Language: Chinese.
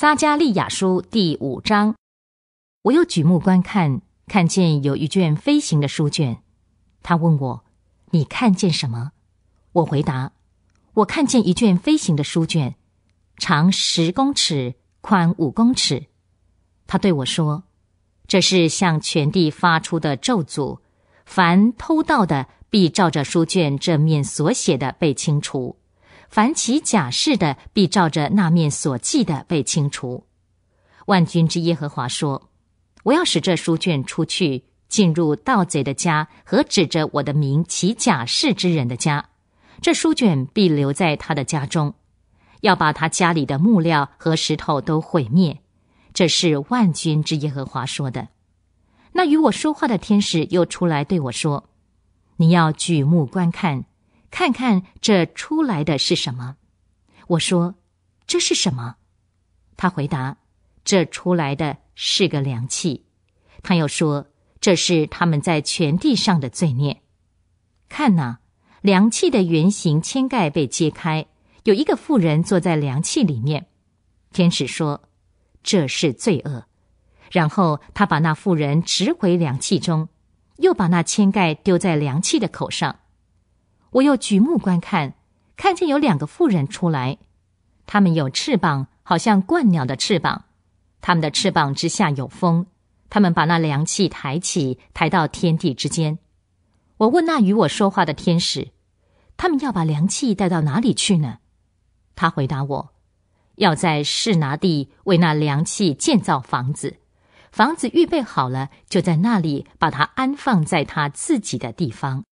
撒加利亚书第五章，我又举目观看，看见有一卷飞行的书卷。他问我：“你看见什么？”我回答：“我看见一卷飞行的书卷，长十公尺，宽五公尺。”他对我说：“这是向全地发出的咒诅，凡偷盗的，必照着书卷这面所写的被清除。”凡起假誓的，必照着那面所记的被清除。万军之耶和华说：“我要使这书卷出去，进入盗贼的家和指着我的名起假誓之人的家。这书卷必留在他的家中，要把他家里的木料和石头都毁灭。”这是万军之耶和华说的。那与我说话的天使又出来对我说：“你要举目观看。”看看这出来的是什么？我说：“这是什么？”他回答：“这出来的是个凉气。”他又说：“这是他们在全地上的罪孽。”看呐，凉气的圆形铅盖被揭开，有一个妇人坐在凉气里面。天使说：“这是罪恶。”然后他把那妇人直回凉气中，又把那铅盖丢在凉气的口上。我又举目观看，看见有两个妇人出来，他们有翅膀，好像鹳鸟的翅膀，他们的翅膀之下有风。他们把那凉气抬起，抬到天地之间。我问那与我说话的天使：“他们要把凉气带到哪里去呢？”他回答我：“要在士拿地为那凉气建造房子，房子预备好了，就在那里把它安放在他自己的地方。”